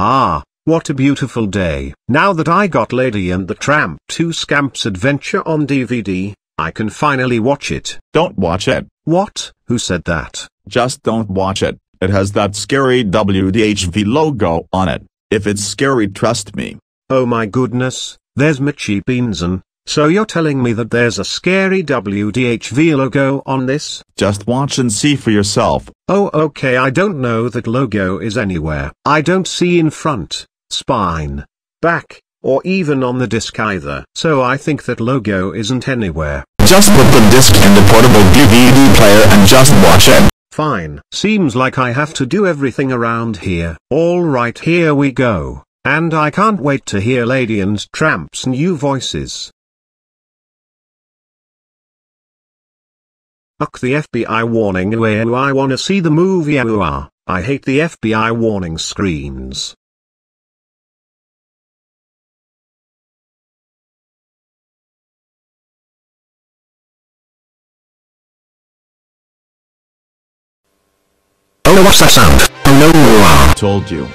Ah, what a beautiful day. Now that I got Lady and the Tramp 2 Scamps Adventure on DVD, I can finally watch it. Don't watch it. What? Who said that? Just don't watch it. It has that scary WDHV logo on it. If it's scary trust me. Oh my goodness, there's Mitchy Beanson. So you're telling me that there's a scary WDHV logo on this? Just watch and see for yourself. Oh okay I don't know that logo is anywhere. I don't see in front, spine, back, or even on the disc either. So I think that logo isn't anywhere. Just put the disc in the portable DVD player and just watch it. Fine. Seems like I have to do everything around here. Alright here we go. And I can't wait to hear Lady and Tramp's new voices. Uck the FBI warning ooh I wanna see the movie ooh ah. I hate the FBI warning screens. Oh what's that sound? Oh no ah. Told you.